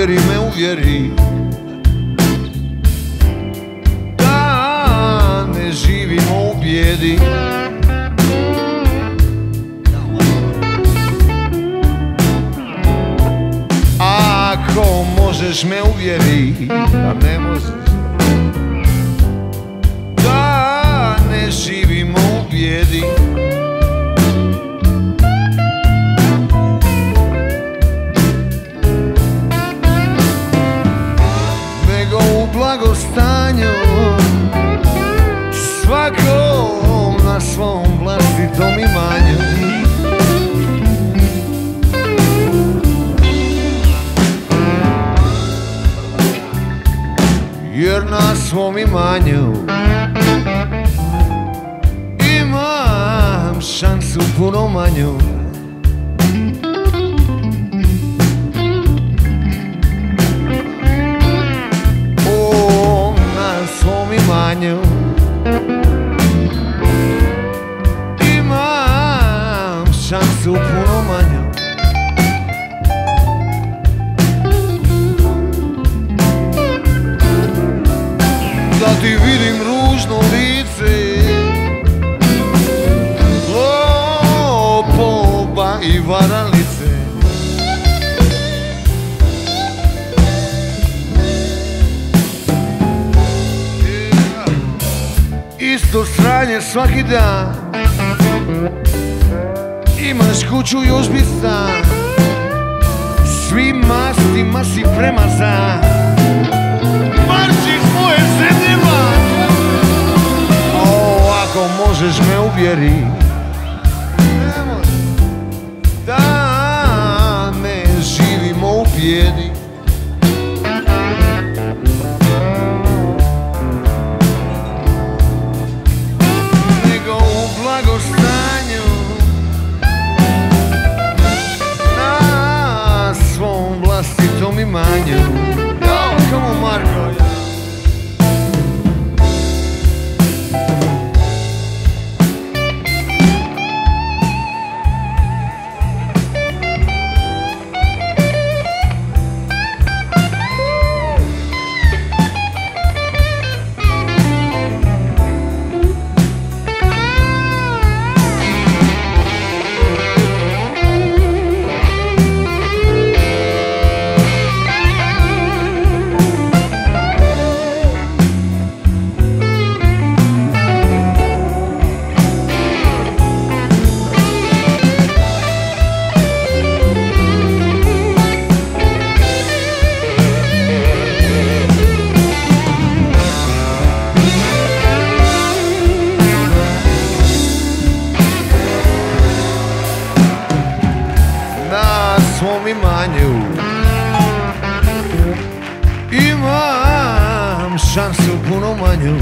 uvjeri me, uvjeri. Da ne živimo u bijedi. Ako možeš me uvjeri Da ne možeš vlastitom imanju Jer na svom imanju Imam šansu puno manju šansu puno manju Da ti vidim ružno lice. Lopova i varalice. Isto sranje svaki dan Imaš kuću još bi stan Svim mastima si premazan. Marčiš moje zemlje van O, ako možeš me uvjeri. Da ne živimo u bijedi. Nego u blagostanju mind you. No, come on, Marco. Svom imanju Imam šansu puno manju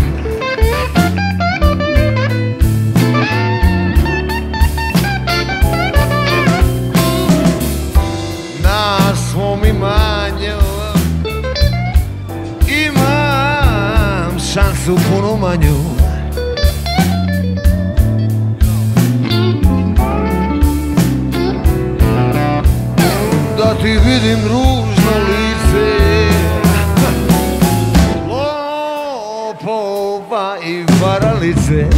Na svom imanju Imam šansu puno manju vidim ružno lice Lopova i varalice.